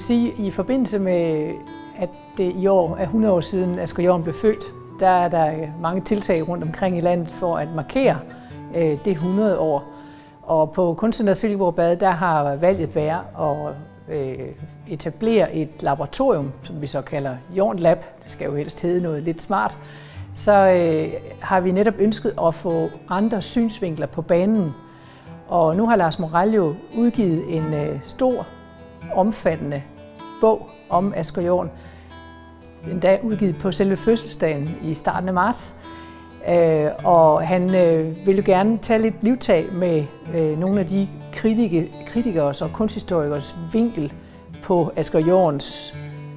man sige, at i forbindelse med, at det i år er 100 år siden, at Jorden blev født, der er der øh, mange tiltag rundt omkring i landet for at markere øh, det 100 år. Og på Kunstcenter Silkeborg Bad, der har valget været at øh, etablere et laboratorium, som vi så kalder Jorn Lab. Det skal jo helst hedde noget lidt smart. Så øh, har vi netop ønsket at få andre synsvinkler på banen. Og nu har Lars Morell jo udgivet en øh, stor, omfattende bog om Asger Jorn. Endda udgivet på selve fødselsdagen i starten af marts. Øh, og han øh, gerne tage lidt livtag med øh, nogle af de kritikers og kunsthistorikers vinkel på Asger Jorns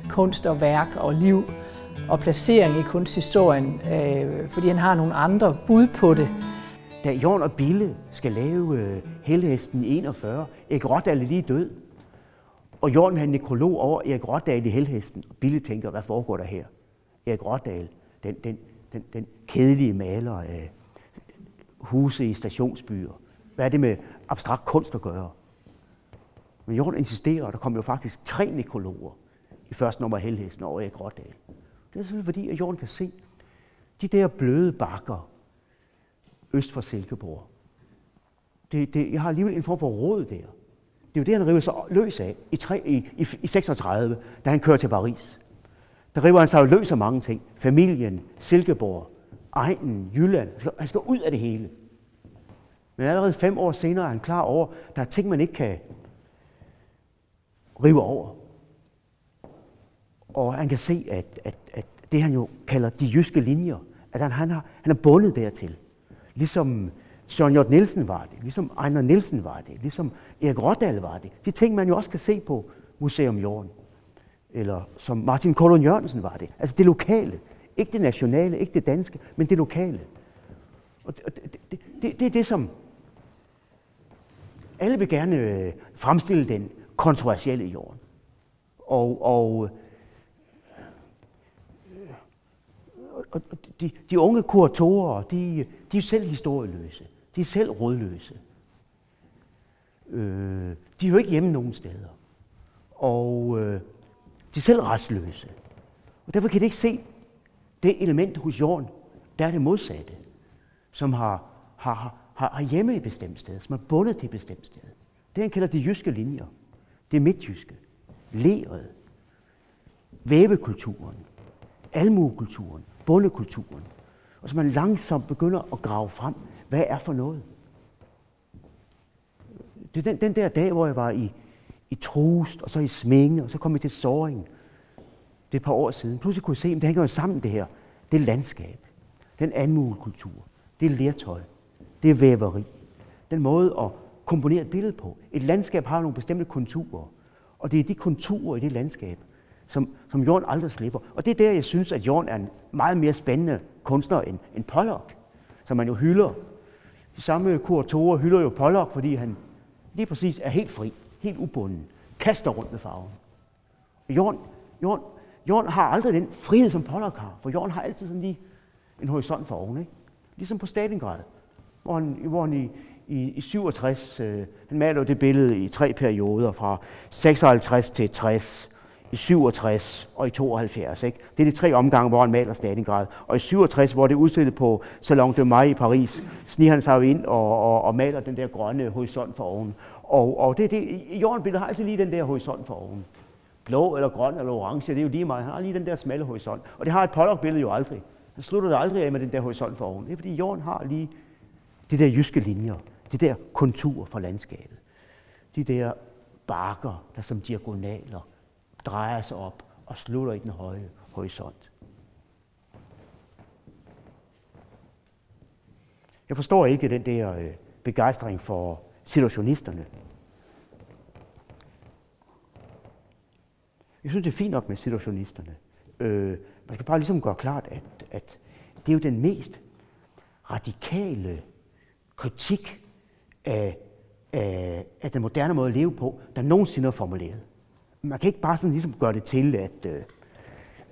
kunst og værk og liv og placering i kunsthistorien, øh, fordi han har nogle andre bud på det. Da Jorn og Bille skal lave øh, Helhesten i 41, ikke Rådal er lige død, og Jorn har en nekrolog over Erik Rådal i Helhesten, og Bille tænker, hvad foregår der her? Erik Rådal, den, den, den, den kedelige maler af huse i stationsbyer. Hvad er det med abstrakt kunst at gøre? Men Jorn insisterer, og der kommer jo faktisk tre nekrologer i første nummer af Helhesten over Erik Rådal. Det er selvfølgelig fordi, at Jorn kan se de der bløde bakker øst for Silkeborg. Det, det, jeg har alligevel en form for råd der. Det er jo det, han river sig løs af i, tre, i, i, i 36, da han kører til Paris. Der river han sig løs af mange ting. Familien, Silkeborg, egnen, Jylland. Han skal, han skal ud af det hele. Men allerede fem år senere er han klar over, at der er ting, man ikke kan rive over. Og han kan se, at, at, at det han jo kalder de jyske linjer, at han, han, har, han er bundet dertil. Ligesom Søren J. Nielsen var det, ligesom Ejner Nielsen var det, ligesom Erik Rådal var det. De ting, man jo også kan se på Museum Jorden. Eller som Martin Kolon Jørgensen var det. Altså det lokale. Ikke det nationale, ikke det danske, men det lokale. Og det, det, det, det, det er det, som alle vil gerne øh, fremstille den kontroversielle jorden. Og, øh, og og de, de unge kuratorer, de, de er selv historieløse. De er selv rådløse. Øh, de er jo ikke hjemme nogen steder. Og øh, de er selv restløse. Og derfor kan de ikke se det element hos jorden, der er det modsatte, som har, har, har, har hjemme i et bestemt sted, som er bundet til et bestemt sted. Det han kalder de jyske linjer. Det er midtjyske. Leret. Vævekulturen. Almuekulturen bondekulturen. Og så man langsomt begynder at grave frem, hvad er for noget? Det er den, den der dag, hvor jeg var i, i Trust, og så i Sminge, og så kom jeg til Såring. Det er et par år siden. Pludselig kunne jeg se, at det hænger jo sammen det her. Det er landskab. Den anmulekultur. Det er lertøj. Det er væveri. Den måde at komponere et billede på. Et landskab har nogle bestemte konturer. Og det er de konturer i det landskab, som, som Jorn aldrig slipper. Og det er der, jeg synes, at Jorn er en meget mere spændende kunstner end, end Pollock, som man jo hylder. De samme kuratorer hylder jo Pollock, fordi han lige præcis er helt fri, helt ubunden, kaster rundt med farven. Jorn, Jorn, Jorn har aldrig den frihed, som Pollock har, for Jorn har altid sådan lige en horisont for oven, ikke? Ligesom på Stalingrad, hvor han, hvor han i, i, i 67, øh, han maler det billede i tre perioder, fra 56 til 60, i 67 og i 72. Ikke? Det er de tre omgange, hvor han maler Stalingrad. Og i 67, hvor det er udstillet på Salon de Mai i Paris, sniger han sig jo ind og, og, og maler den der grønne horisont for oven. Og, og det, det, Jorden har altid lige den der horisont for oven. Blå eller grøn eller orange, det er jo lige meget. Han har lige den der smalle horisont. Og det har et Pollock-billede jo aldrig. Han slutter det aldrig af med den der horisont for oven. Det er fordi jorden har lige de der jyske linjer, de der konturer fra landskabet. De der bakker, der som diagonaler drejer sig op og slutter i den høje horisont. Jeg forstår ikke den der øh, begejstring for situationisterne. Jeg synes, det er fint nok med situationisterne. Øh, man skal bare ligesom gøre klart, at, at det er jo den mest radikale kritik af, af, af den moderne måde at leve på, der nogensinde er formuleret man kan ikke bare sådan ligesom gøre det til, at, øh,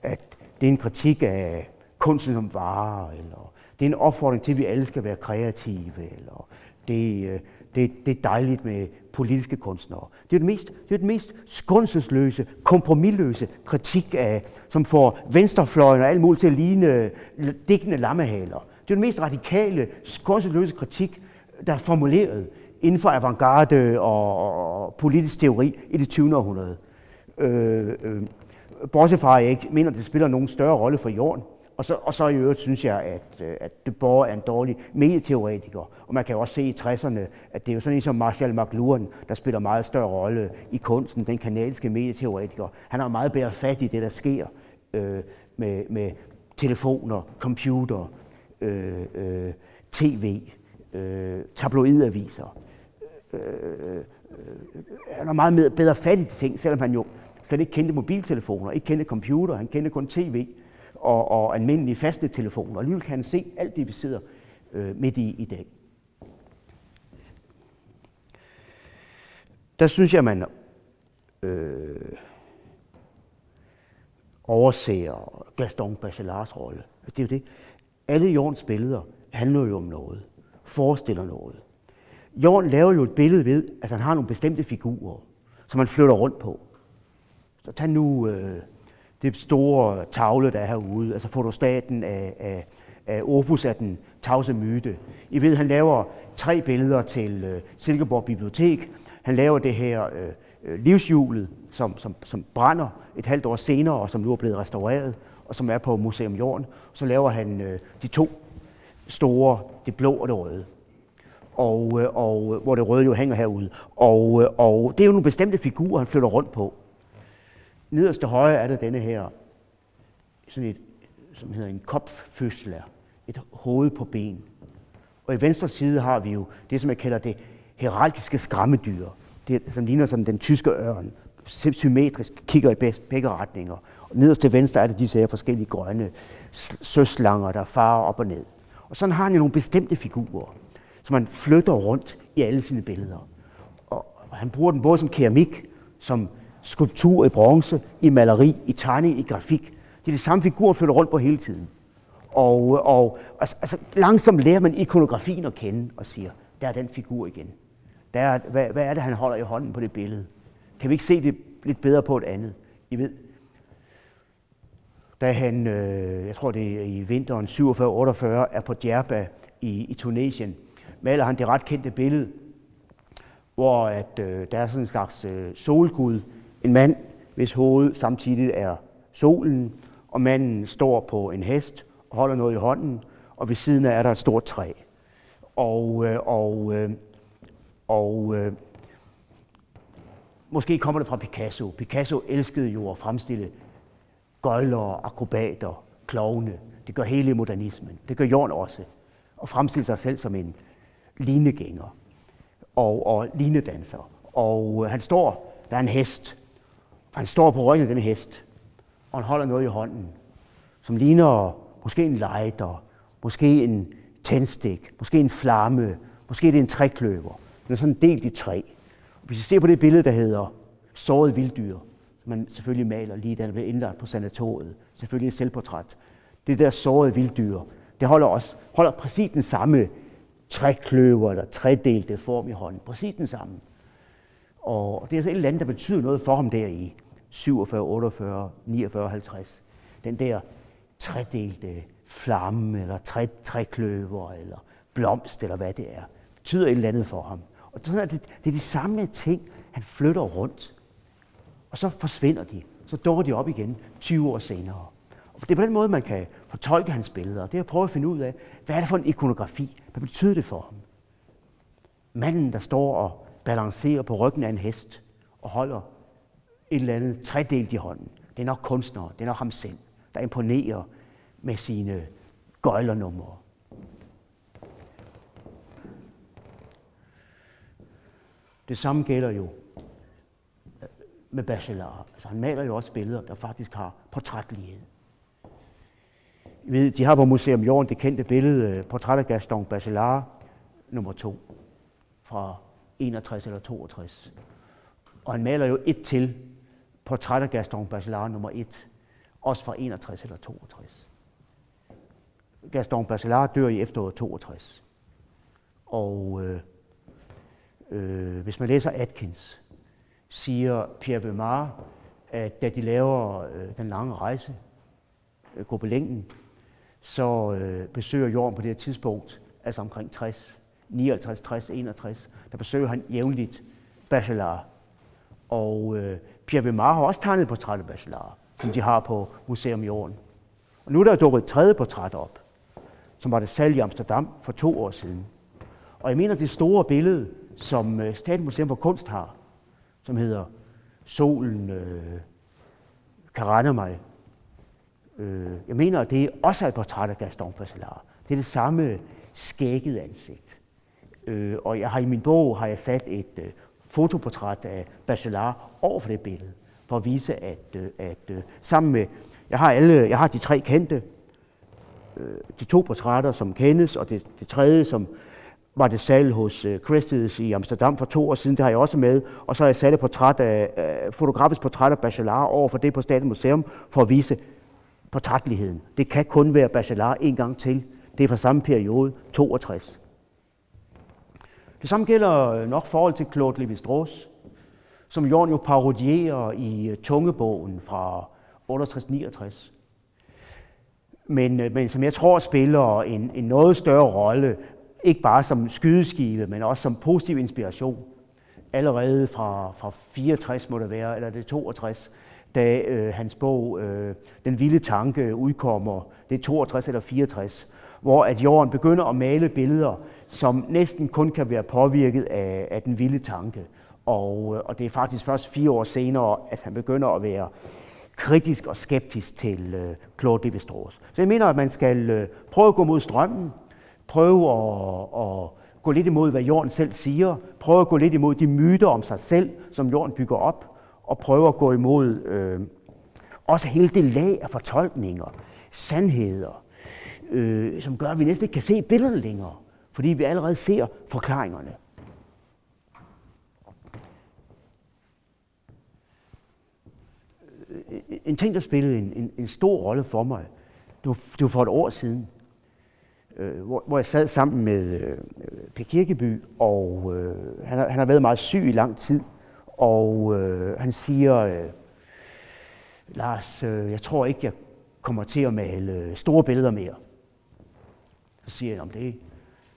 at det er en kritik af kunsten som vare, eller det er en opfordring til, at vi alle skal være kreative, eller det, øh, det, det er dejligt med politiske kunstnere. Det er det mest, det er det mest skånselsløse, kompromilløse kritik af, som får venstrefløjen og alt muligt til at ligne øh, diggende lammehaler. Det er den mest radikale, skånselsløse kritik, der er formuleret inden for avantgarde og, og politisk teori i det 20. århundrede. Øh, øh, bortset fra, at jeg ikke mener, at det spiller nogen større rolle for jorden. Og så, og så i øvrigt synes jeg, at, øh, at De Boer er en dårlig medieteoretiker. Og man kan jo også se i 60'erne, at det er jo sådan en som Marshall McLuhan, der spiller meget større rolle i kunsten, den kanadiske medieteoretiker. Han har meget bedre fat i det, der sker øh, med, med telefoner, computer, øh, øh, tv, øh, tabloidaviser. Øh øh, øh, øh, han har meget bedre fat i de ting, selvom han jo slet ikke kendte mobiltelefoner, ikke kendte computer, han kendte kun tv og, og almindelige faste telefoner. Og alligevel kan han se alt det, vi sidder øh, midt i i dag. Der synes jeg, man øh, overser Gaston Bachelards rolle. Det er jo det. Alle Jorns billeder handler jo om noget, forestiller noget. Jorn laver jo et billede ved, at han har nogle bestemte figurer, som man flytter rundt på. Så tag nu øh, det store tavle, der er herude, altså fotostaten af, af, af Opus af den tavse myte. I ved, han laver tre billeder til øh, Silkeborg Bibliotek. Han laver det her øh, øh, livshjulet, som, som, som brænder et halvt år senere, og som nu er blevet restaureret, og som er på Museum Jorden. Så laver han øh, de to store, det blå og det røde. Og, øh, og øh, hvor det røde jo hænger herude. Og, og det er jo nogle bestemte figurer, han flytter rundt på nederst til højre er der denne her, sådan et, som hedder en kopfødsler, et hoved på ben. Og i venstre side har vi jo det, som jeg kalder det heraldiske skræmmedyr, det, som ligner sådan den tyske ørn, symmetrisk, kigger i bedst, begge retninger. Og nederst til venstre er det disse her forskellige grønne søslanger, der farer op og ned. Og sådan har han jo nogle bestemte figurer, som man flytter rundt i alle sine billeder. Og han bruger den både som keramik, som skulptur i bronze, i maleri, i tegning, i grafik. Det er de samme figur, flytter rundt på hele tiden. Og, og altså, altså, langsomt lærer man ikonografien at kende og siger, der er den figur igen. Der er, hvad, hvad er det, han holder i hånden på det billede? Kan vi ikke se det lidt bedre på et andet? I ved, da han, øh, jeg tror det er i vinteren 47-48, er på Djerba i, i Tunesien, maler han det ret kendte billede, hvor at, øh, der er sådan en slags øh, solgud, en mand, hvis hoved samtidig er solen, og manden står på en hest og holder noget i hånden, og ved siden af er der et stort træ. Og, øh, og, øh, og øh, måske kommer det fra Picasso. Picasso elskede jo at fremstille gøjlere, akrobater, klovne. Det gør hele modernismen. Det gør Jorn også. Og fremstille sig selv som en linegænger og, og linedanser. Og øh, han står, der er en hest, han står på ryggen af den hest, og han holder noget i hånden, som ligner måske en lighter, måske en tændstik, måske en flamme, måske det er en trækløver. Den er sådan delt i tre. Og hvis I ser på det billede, der hedder Såret vilddyr, som man selvfølgelig maler lige da han blev indlagt på sanatoriet, selvfølgelig et selvportræt. Det der sårede vilddyr, det holder, også, holder præcis den samme trækløver eller tredelte form i hånden. Præcis den samme. Og det er altså et eller andet, der betyder noget for ham deri. 47, 48, 49, 50. Den der tredelte flamme, eller tre, trækløver, eller blomst, eller hvad det er, betyder et eller andet for ham. Og sådan er det, det er de samme ting, han flytter rundt. Og så forsvinder de. Så dukker de op igen 20 år senere. Og det er på den måde, man kan fortolke hans billeder. Det er at prøve at finde ud af, hvad er det for en ikonografi? Hvad betyder det for ham? Manden, der står og balancerer på ryggen af en hest og holder et eller andet tredelt i hånden. Det er nok kunstner, det er nok ham selv, der imponerer med sine gøjlernumre. Det samme gælder jo øh, med Bachelard. Altså, han maler jo også billeder, der faktisk har portrætlighed. ved, de har på Museum Jorden det kendte billede, øh, portræt af Gaston Bachelard, nummer 2, fra 61 eller 62. Og han maler jo et til, portræt af Gaston Bachelard nummer 1, også fra 61 eller 62. Gaston Bachelard dør i efteråret 62. Og øh, Øh, hvis man læser Atkins, siger Pierre Bemar, at da de laver øh, den lange rejse, øh, går på længden, så øh, besøger jorden på det her tidspunkt, altså omkring 60, 59, 60, 61, der besøger han jævnligt Bachelard. Og øh, Pierre Vimar har også tegnet portrættet af Bachelard, som de har på Museum Jorden. Og nu er der dukket et tredje portræt op, som var det salg i Amsterdam for to år siden. Og jeg mener, det store billede, som øh, Statens Museum for Kunst har, som hedder Solen øh, kan rende mig. Øh, jeg mener, at det også er et portræt af Gaston Bachelard. Det er det samme skægget ansigt. Øh, og jeg har i min bog har jeg sat et øh, fotoportræt af Bachelard over for det billede, for at vise, at, øh, at øh, sammen med, jeg har, alle, jeg har de tre kendte, øh, de to portrætter, som kendes, og det, det tredje, som var det salg hos uh, Christie's i Amsterdam for to år siden, det har jeg også med. Og så har jeg sat et portræt af, øh, fotografisk portræt af Bachelard over for det på Statens Museum, for at vise portrætligheden. Det kan kun være Bachelard en gang til. Det er fra samme periode, 62. Det samme gælder nok forhold til Claude Lévi-Strauss, som Jørgen jo parodierer i øh, Tungebogen fra 68-69. Men, øh, men som jeg tror spiller en, en noget større rolle ikke bare som skydeskive, men også som positiv inspiration. Allerede fra, fra 64 må det være, eller det 62, da øh, hans bog øh, Den vilde tanke udkommer, det er 62 eller 64, hvor at Jorden begynder at male billeder, som næsten kun kan være påvirket af, af den vilde tanke. Og, øh, og det er faktisk først fire år senere, at han begynder at være kritisk og skeptisk til øh, Claude Lévi-Strauss. Så jeg mener, at man skal øh, prøve at gå mod strømmen, prøve at, at gå lidt imod, hvad jorden selv siger, prøve at gå lidt imod de myter om sig selv, som jorden bygger op, og prøve at gå imod øh, også hele det lag af fortolkninger, sandheder, øh, som gør, at vi næsten ikke kan se billederne længere, fordi vi allerede ser forklaringerne. Øh, en ting, der spillede en, en, en stor rolle for mig, det var, det var for et år siden, øh, hvor, hvor jeg sad sammen med øh, Per Kirkeby, og øh, han, har, han har været meget syg i lang tid, og øh, han siger, øh, Lars, øh, jeg tror ikke, jeg kommer til at male store billeder mere. Så siger jeg, om det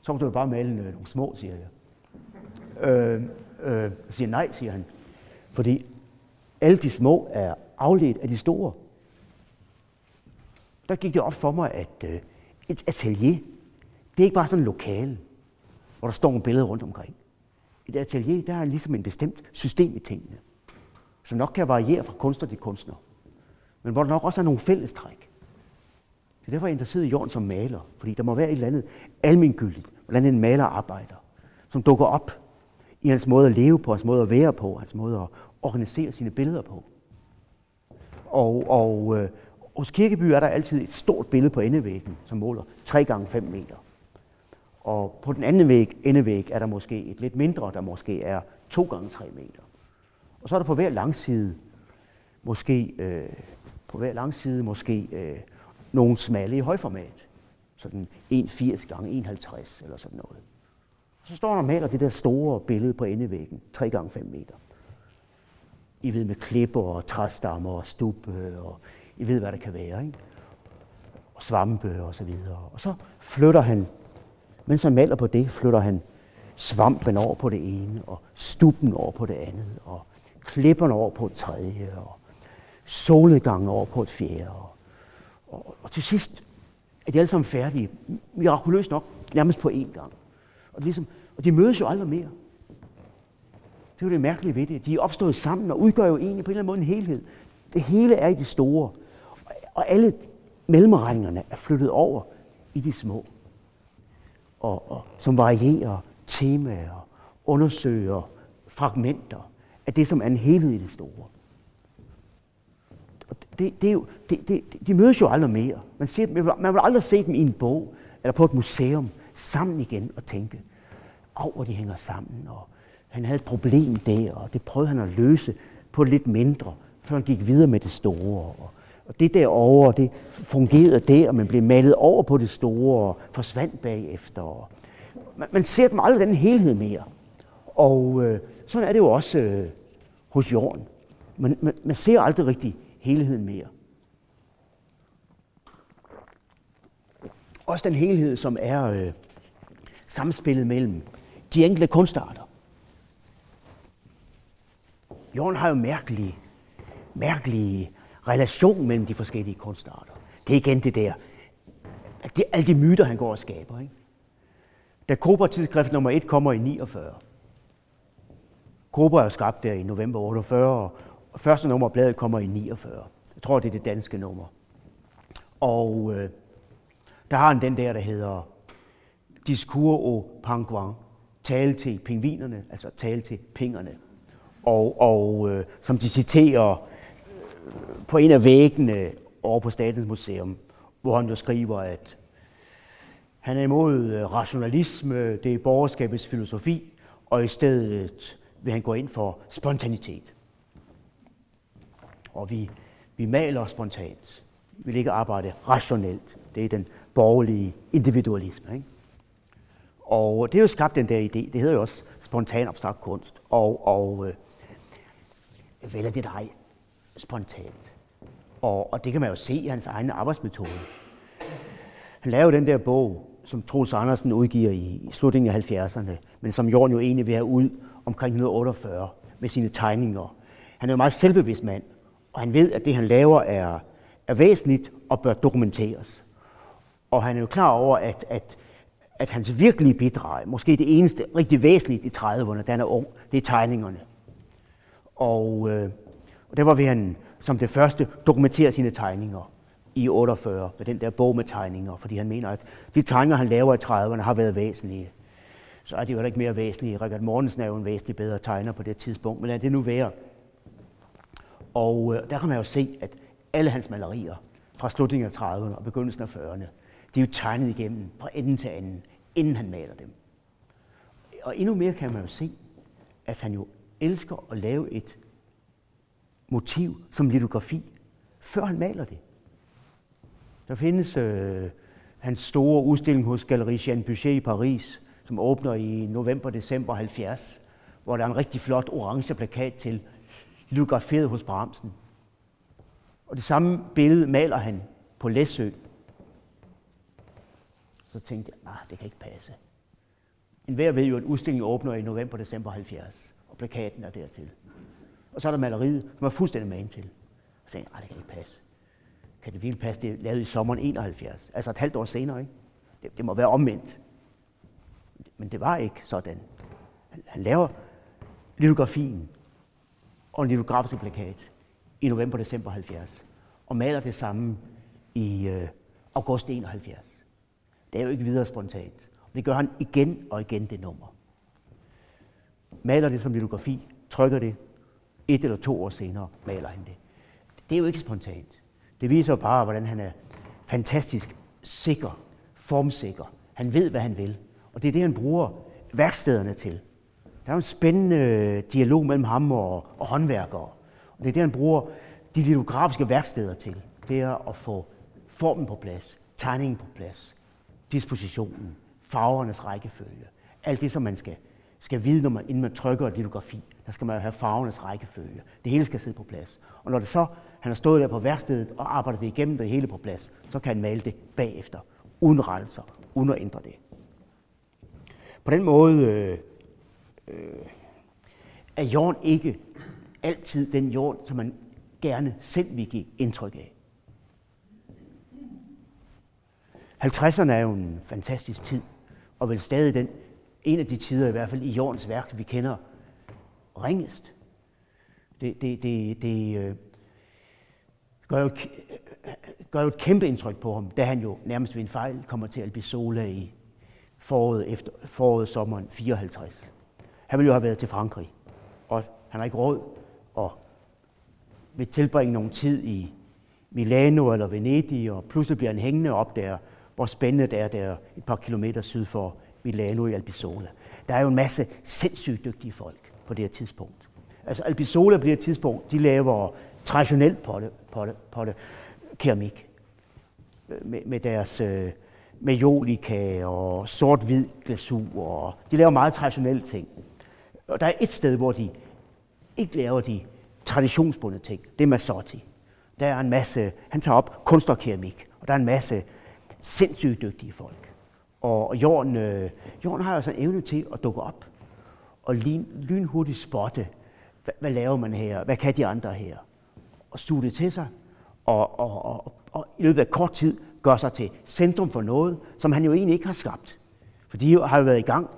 så kan du bare male øh, nogle små, siger jeg. Øh, øh, siger nej, siger han. Fordi alle de små er afledt af de store. Der gik det op for mig, at øh, et atelier, det er ikke bare sådan en lokale, hvor der står nogle billeder rundt omkring. Et atelier, der er ligesom en bestemt system i tingene, som nok kan variere fra kunstner til kunstner, men hvor der nok også er nogle fællestræk. Det er derfor, jeg er interesseret i jorden som maler, fordi der må være et eller andet almindeligt, hvordan en maler arbejder, som dukker op i hans måde at leve på, hans måde at være på, hans måde at organisere sine billeder på. Og, og, øh, hos Kirkeby er der altid et stort billede på endevæggen, som måler 3 gange 5 meter. Og på den anden væg, endevæg er der måske et lidt mindre, der måske er 2 gange 3 meter. Og så er der på hver langside måske, øh, på hver langside måske øh, nogle smalle i højformat. Sådan 1,80 gange 1,50 eller sådan noget. Så står der og maler det der store billede på endevæggen, 3 gange 5 meter. I ved med klipper og træstammer og stubbe og i ved, hvad der kan være, ikke? Og svampe og så videre. Og så flytter han, mens han maler på det, flytter han svampen over på det ene, og stubben over på det andet, og klipperne over på et tredje, og solnedgangen over på et fjerde. Og, og, og til sidst er de alle sammen færdige, mirakuløst nok, nærmest på én gang. Og, det ligesom, og de mødes jo aldrig mere. Det er jo det mærkelige ved det. De er opstået sammen og udgør jo egentlig på en eller anden måde en helhed. Det hele er i det store. Og alle mellemregningerne er flyttet over i de små, og, og, som varierer temaer, undersøger fragmenter af det, som er en helhed i det store. Det, det er jo, det, det, de mødes jo aldrig mere. Man, ser, man vil aldrig se dem i en bog eller på et museum sammen igen og tænke, af hvor de hænger sammen, og han havde et problem der, og det prøvede han at løse på lidt mindre, før han gik videre med det store. Og, og det derovre, det fungerede der, og man blev malet over på det store og forsvandt bagefter. Man, man ser dem aldrig den helhed mere. Og øh, sådan er det jo også øh, hos jorden. Man, man, man ser aldrig rigtig helheden mere. Også den helhed, som er øh, samspillet mellem de enkelte kunstarter. Jorden har jo mærkelig, mærkelig relation mellem de forskellige kunstarter. Det er igen det der, at det er alle de myter, han går og skaber. Ikke? Da Cobra tidsskrift nummer 1 kommer i 49. Cobra er skabt der i november 48, og første nummer af bladet kommer i 49. Jeg tror, det er det danske nummer. Og øh, der har han den der, der hedder Discours au pingouin. Tale til pingvinerne, altså tale til pingerne. Og, og øh, som de citerer øh, på en af væggene over på Statens Museum, hvor han jo skriver, at han er imod øh, rationalisme, det er borgerskabets filosofi, og i stedet vil han gå ind for spontanitet. Og vi, vi maler spontant. Vi vil ikke arbejde rationelt. Det er den borgerlige individualisme. Ikke? Og det er jo skabt den der idé. Det hedder jo også spontan abstrakt kunst. Og, og øh, vælger det dig spontant. Og, og det kan man jo se i hans egen arbejdsmetode. Han lavede den der bog, som Troels Andersen udgiver i, i slutningen af 70'erne, men som Jorn jo egentlig vil have ud omkring 1948 med sine tegninger. Han er jo en meget selvbevidst mand, og han ved, at det, han laver, er, er væsentligt og bør dokumenteres. Og han er jo klar over, at, at, at hans virkelige bidrag, måske det eneste rigtig væsentligt i 30'erne, da han er ung, det er tegningerne. Og, øh, og der var vi han som det første dokumentere sine tegninger i 48 med den der bog med tegninger, fordi han mener, at de tegninger, han laver i 30'erne, har været væsentlige. Så er de jo ikke mere væsentlige. Richard Mortensen er jo en væsentlig bedre tegner på det tidspunkt, men lad det nu være. Og øh, der kan man jo se, at alle hans malerier fra slutningen af 30'erne og begyndelsen af 40'erne, de er jo tegnet igennem fra ende til anden, inden han maler dem. Og endnu mere kan man jo se, at han jo elsker at lave et motiv som litografi, før han maler det. Der findes øh, hans store udstilling hos Galerie Jean Boucher i Paris, som åbner i november-december 70, hvor der er en rigtig flot orange plakat til litograferet hos Bramsen. Og det samme billede maler han på Læsø. Så tænkte jeg, ah, det kan ikke passe. En hver ved jo, at udstillingen åbner i november-december 70, og plakaten er dertil. Og så er der maleriet, som er fuldstændig magen til. Og så tænkte jeg, ah, det kan ikke passe. Kan det virkelig passe, det er lavet i sommeren 71? Altså et halvt år senere, ikke? Det, det må være omvendt. Men det var ikke sådan. Han laver litografien og en litografisk plakat i november-december 70, og maler det samme i øh, august 71. Det er jo ikke videre spontant. Det gør han igen og igen, det nummer. Maler det som litografi, trykker det, et eller to år senere maler han det. Det er jo ikke spontant. Det viser bare, hvordan han er fantastisk sikker, formsikker. Han ved, hvad han vil. Og det er det, han bruger værkstederne til. Der er jo en spændende øh, dialog mellem ham og, og håndværkere. Og det er det, han bruger de litografiske værksteder til. Det er at få formen på plads, tegningen på plads, dispositionen, farvernes rækkefølge. Alt det, som man skal, skal vide, når man, inden man trykker et litografi. Der skal man jo have farvernes rækkefølge. Det hele skal sidde på plads. Og når det så, han har stået der på værkstedet og arbejdet det igennem det hele på plads, så kan han male det bagefter, uden rettelser, uden at ændre det. På den måde øh, øh, er jorden ikke altid den jord, som man gerne selv vil give indtryk af. 50'erne er jo en fantastisk tid, og vel stadig den, en af de tider, i hvert fald i jordens værk, vi kender ringest. Det, det, det, det øh, gør, jo, øh, gør jo et kæmpe indtryk på ham, da han jo nærmest ved en fejl kommer til Albisola i foråret, efter, foråret sommeren 54. Han ville jo have været til Frankrig, og han har ikke råd og vil tilbringe nogen tid i Milano eller Venedig, og pludselig bliver han hængende op der, hvor spændende det er der et par kilometer syd for Milano i Albisola. Der er jo en masse sindssygt dygtige folk på det her tidspunkt. Altså Albisola bliver et tidspunkt, de laver traditionelt potte, potte, potte keramik med, med deres øh, majolika og sort-hvid glasur. Og de laver meget traditionelle ting. Og der er et sted, hvor de ikke laver de traditionsbundne ting. Det er Masotti. Der er en masse, han tager op kunst og keramik, og der er en masse sindssygt dygtige folk. Og Jorden, øh, Jorden har jo altså en evne til at dukke op og lyn, lynhurtigt spotte, hvad, hvad laver man her, hvad kan de andre her, og suge det til sig, og, og, og, og i løbet af kort tid gør sig til centrum for noget, som han jo egentlig ikke har skabt. For de har jo været i gang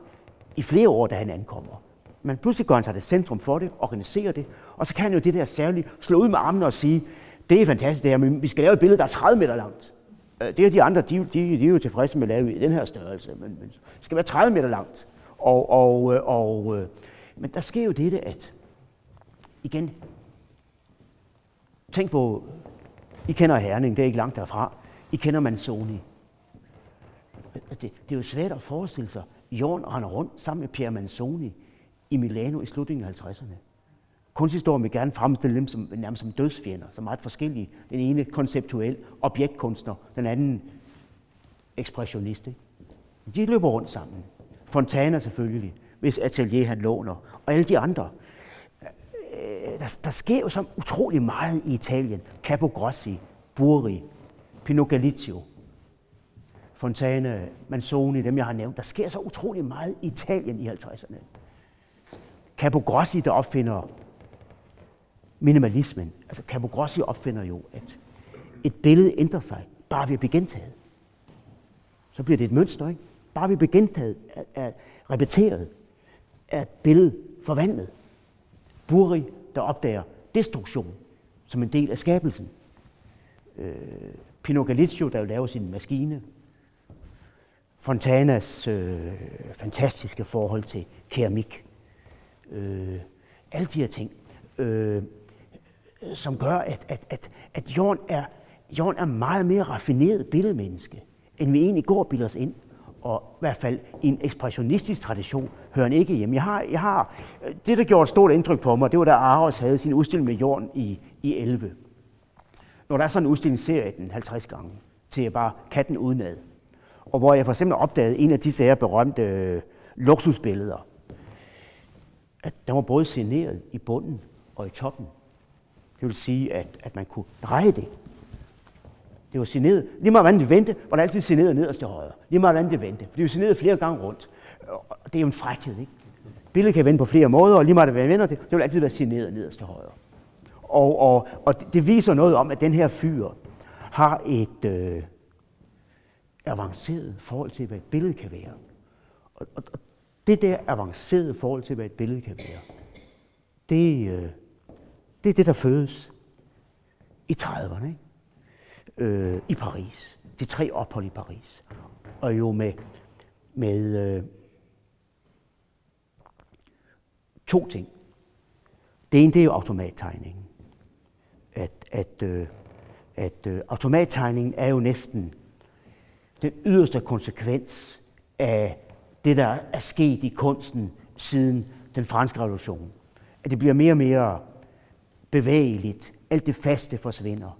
i flere år, da han ankommer. Men pludselig gør han sig det centrum for det, organiserer det, og så kan han jo det der særligt slå ud med armene og sige, det er fantastisk det her, men vi skal lave et billede, der er 30 meter langt. Øh, det er de andre, de, de, de er jo tilfredse med at lave i den her størrelse, men, men det skal være 30 meter langt. Og, og, øh, og, øh, men der sker jo det, at igen, tænk på, I kender Herning, det er ikke langt derfra. I kender Manzoni. Det, det er jo svært at forestille sig, Jorden render rundt sammen med Pierre Manzoni i Milano i slutningen af 50'erne. Kunsthistorien vil gerne fremstille dem som, nærmest som dødsfjender, som meget forskellige. Den ene konceptuel objektkunstner, den anden ekspressionist. Ikke? De løber rundt sammen. Fontana selvfølgelig, hvis atelier han låner, og alle de andre. Øh, der, der sker jo så utrolig meget i Italien. Capo Grossi, Burri, Pino Galizio, Fontana, Manzoni, dem jeg har nævnt. Der sker så utrolig meget i Italien i 50'erne. Capo Grossi, der opfinder minimalismen. Altså Capo Grossi opfinder jo, at et billede ændrer sig, bare ved at blive gentaget. Så bliver det et mønster, ikke? Bare ved at blive gentaget, er, er repeteret, er et billede forvandlet. Buri, der opdager destruktion som en del af skabelsen. Øh, Pino Galizio, der jo laver sin maskine. Fontanas øh, fantastiske forhold til keramik. Øh, alle de her ting. Øh, som gør, at, at, at, at Jorden, er, Jorden er meget mere raffineret billedmenneske, end vi egentlig går og bilder os ind. Og i hvert fald i en ekspressionistisk tradition hører han ikke hjemme. Jeg har, jeg har, det, der gjorde et stort indtryk på mig, det var da Aros havde sin udstilling med Jorden i, i 11. Når der er sådan en udstillingsserie, den 50 gange, til at bare katten udenad. Og hvor jeg for eksempel opdagede en af disse her berømte øh, luksusbilleder, at der var både sceneret i bunden og i toppen. Det vil sige, at, at man kunne dreje det. Det var signeret. Lige meget hvordan det vendte, var det altid signeret nederst til højre. Lige meget hvordan det vendte. For det var signeret flere gange rundt. Og det er jo en frækhed, ikke? Billedet kan vende på flere måder, og lige meget hvordan vender det, det vil altid være signeret nederst til højre. Og, og, og det, det viser noget om, at den her fyr har et øh, avanceret forhold til, hvad et billede kan være. Og, og, og det der avancerede forhold til, hvad et billede kan være, det, øh, det er det, der fødes i 30'erne ikke? Øh, i Paris. De tre ophold i Paris. Og jo med, med øh, to ting. Det ene det er jo automattegningen. At, at, øh, at øh, automattegningen er jo næsten den yderste konsekvens af det, der er sket i kunsten siden den franske revolution. At det bliver mere og mere bevægeligt. Alt det faste forsvinder.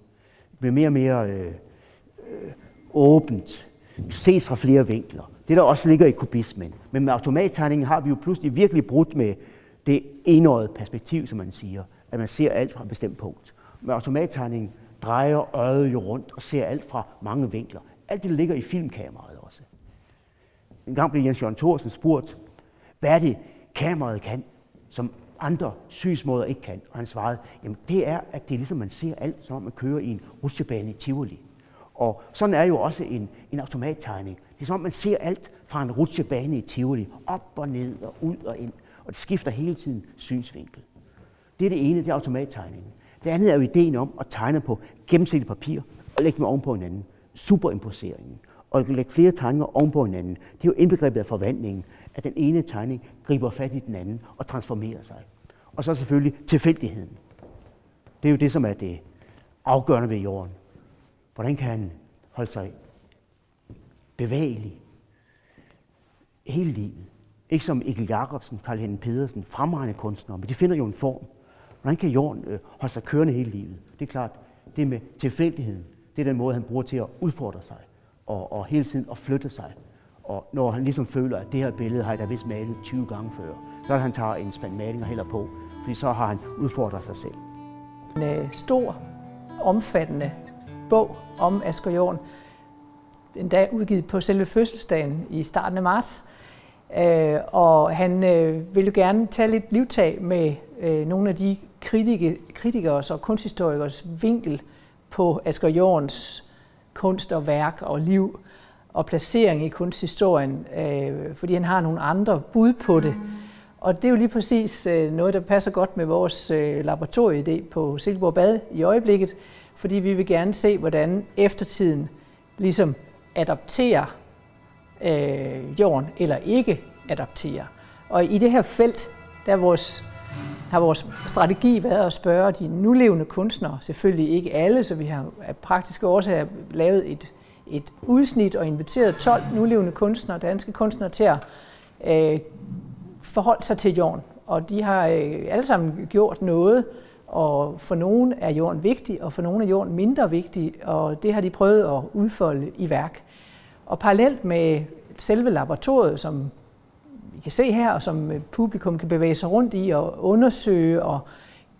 Det bliver mere og mere øh, øh, åbent. Ses fra flere vinkler. Det der også ligger i kubismen. Men med automattegningen har vi jo pludselig virkelig brudt med det enøjet perspektiv, som man siger. At man ser alt fra et bestemt punkt. Med automattegningen drejer øjet jo rundt og ser alt fra mange vinkler. Alt det ligger i filmkameraet også. En gang blev Jens Jørgen Thorsen spurgt, hvad er det, kameraet kan, som andre synsmåder ikke kan. Og han svarede, jamen det er, at det er ligesom man ser alt, som om man kører i en rutsjebane i Tivoli. Og sådan er jo også en, en automattegning. Det er som om man ser alt fra en rutsjebane i Tivoli, op og ned og ud og ind. Og det skifter hele tiden synsvinkel. Det er det ene, det er automattegningen. Det andet er jo ideen om at tegne på gennemsigtigt papir og lægge dem oven på hinanden. Superimposeringen. Og lægge flere tegninger oven på hinanden. Det er jo indbegrebet af forvandlingen at den ene tegning griber fat i den anden og transformerer sig. Og så selvfølgelig tilfældigheden. Det er jo det, som er det afgørende ved jorden. Hvordan kan han holde sig bevægelig hele livet? Ikke som Egil Jacobsen, Karl Henning Pedersen, fremragende kunstnere, men de finder jo en form. Hvordan kan jorden øh, holde sig kørende hele livet? Det er klart, det med tilfældigheden, det er den måde, han bruger til at udfordre sig og, og hele tiden at flytte sig Og når han ligesom føler, at det her billede har jeg da vist malet 20 gange før, så er han tager en spand maling og hælder på, fordi så har han udfordret sig selv. En øh, stor, omfattende bog om Asger Jorn, endda udgivet på selve fødselsdagen i starten af marts. Øh, og han øh, ville gerne tage lidt livtag med øh, nogle af de kritikers og kunsthistorikers vinkel på Asger Jorns kunst og værk og liv og placering i kunsthistorien, øh, fordi han har nogle andre bud på det. Og det er jo lige præcis øh, noget, der passer godt med vores øh, laboratorieidé på Silkeborg Bad i øjeblikket, fordi vi vil gerne se, hvordan eftertiden ligesom adapterer øh, jorden eller ikke adapterer. Og i det her felt, der er vores, har vores strategi været at spørge de nulevende kunstnere, selvfølgelig ikke alle, så vi har af praktiske årsager lavet et, et udsnit og inviteret 12 nulevende kunstnere, danske kunstnere, til at øh, forholde sig til jorden. Og de har øh, alle sammen gjort noget, og for nogen er jorden vigtig, og for nogle er jorden mindre vigtig, og det har de prøvet at udfolde i værk. Og parallelt med selve laboratoriet, som vi kan se her, og som øh, publikum kan bevæge sig rundt i og undersøge og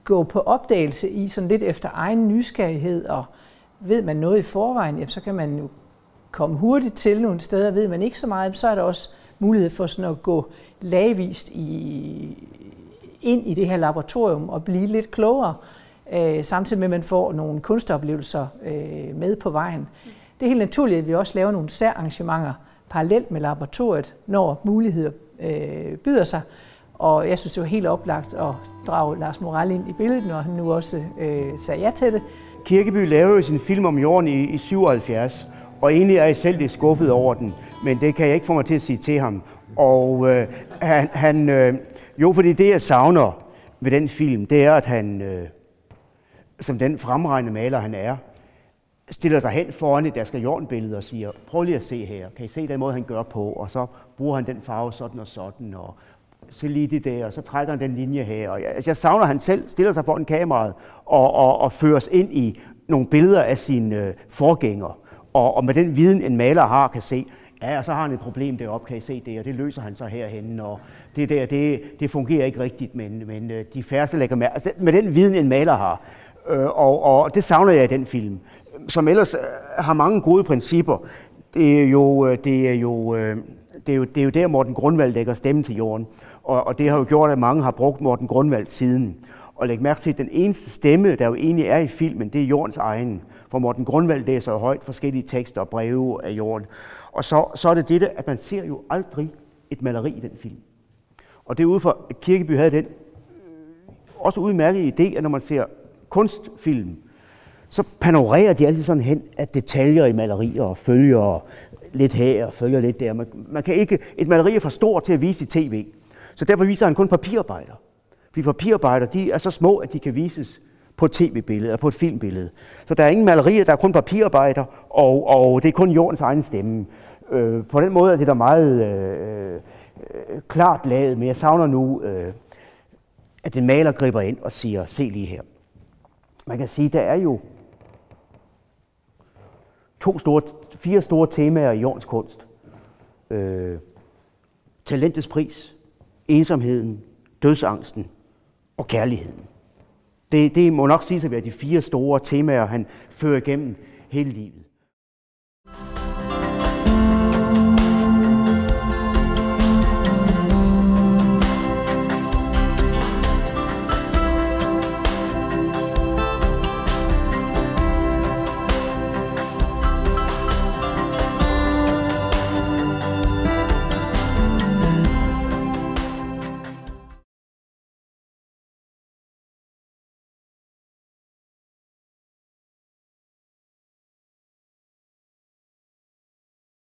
gå på opdagelse i, sådan lidt efter egen nysgerrighed, og ved man noget i forvejen, jamen, så kan man jo komme hurtigt til nogle steder, ved man ikke så meget, så er der også mulighed for sådan at gå lagvist i, ind i det her laboratorium og blive lidt klogere, øh, samtidig med, at man får nogle kunstoplevelser øh, med på vejen. Det er helt naturligt, at vi også laver nogle særarrangementer parallelt med laboratoriet, når muligheder øh, byder sig. Og jeg synes, det var helt oplagt at drage Lars Moral ind i billedet, når han nu også øh, sagde ja til det. Kirkeby lavede jo sin film om jorden i, i 77, og egentlig er jeg selv lidt skuffet over den, men det kan jeg ikke få mig til at sige til ham. Og øh, han, han øh, jo, fordi det jeg savner ved den film, det er, at han, øh, som den fremregnende maler han er, stiller sig hen foran et Asger Jorn-billede og siger, prøv lige at se her, kan I se den måde, han gør på, og så bruger han den farve sådan og sådan, og se lige det der, og så trækker han den linje her. Og jeg, altså jeg savner, at han selv stiller sig foran kameraet og, og, og føres ind i nogle billeder af sine øh, forgængere. Og, og med den viden, en maler har, kan se, ja, og så har han et problem deroppe, kan I se det, og det løser han så herhen, og det der, det, det fungerer ikke rigtigt, men, men øh, de færreste lægger med, altså med den viden, en maler har, øh, og, og det savner jeg i den film som ellers øh, har mange gode principper. Det er jo, øh, det er jo, øh, det er jo, det er jo der, Morten Grundvald lægger stemme til jorden. Og, og det har jo gjort, at mange har brugt Morten Grundvald siden. Og læg mærke til, at den eneste stemme, der jo egentlig er i filmen, det er jordens egen. For Morten Grundvald læser jo højt forskellige tekster og breve af jorden. Og så, så er det det, at man ser jo aldrig et maleri i den film. Og det er ud for, at Kirkeby havde den også udmærket idé, at når man ser kunstfilm, så panorerer de altid sådan hen, at detaljer i malerier og følger lidt her og følger lidt der. Man, man kan ikke, et maleri er for stort til at vise i tv, så derfor viser han kun papirarbejder. Fordi papirarbejder, de er så små, at de kan vises på et tv-billede eller på et filmbillede. Så der er ingen malerier, der er kun papirarbejder, og, og det er kun jordens egen stemme. Øh, på den måde er det der meget øh, øh, klart lavet, men jeg savner nu, øh, at en maler griber ind og siger, se lige her. Man kan sige, der er jo to store, fire store temaer i jordens kunst. Øh, talentets pris, ensomheden, dødsangsten og kærligheden. Det, det må nok sige at være de fire store temaer, han fører igennem hele livet.